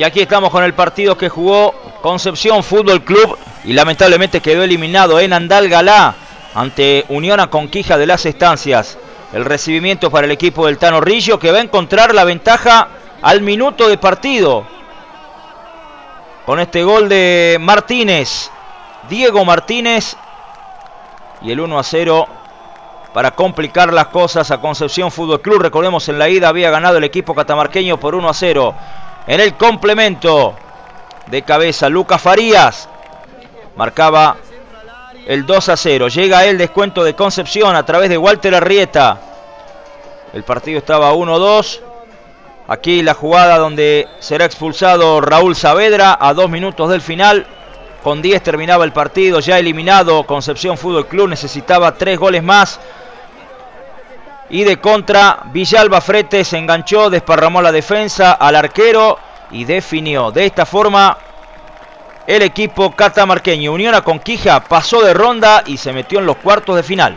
Y aquí estamos con el partido que jugó Concepción Fútbol Club y lamentablemente quedó eliminado en Andalgalá ante Unión a Conquija de las Estancias. El recibimiento para el equipo del Tano Rillo que va a encontrar la ventaja al minuto de partido. Con este gol de Martínez, Diego Martínez y el 1 a 0 para complicar las cosas a Concepción Fútbol Club. Recordemos en la ida había ganado el equipo catamarqueño por 1 a 0. En el complemento de cabeza Lucas Farías marcaba el 2 a 0. Llega el descuento de Concepción a través de Walter Arrieta. El partido estaba 1-2. Aquí la jugada donde será expulsado Raúl Saavedra a dos minutos del final. Con 10 terminaba el partido, ya eliminado Concepción Fútbol Club, necesitaba tres goles más. Y de contra, Villalba Frete se enganchó, desparramó la defensa al arquero y definió. De esta forma, el equipo catamarqueño Unión a Conquija pasó de ronda y se metió en los cuartos de final.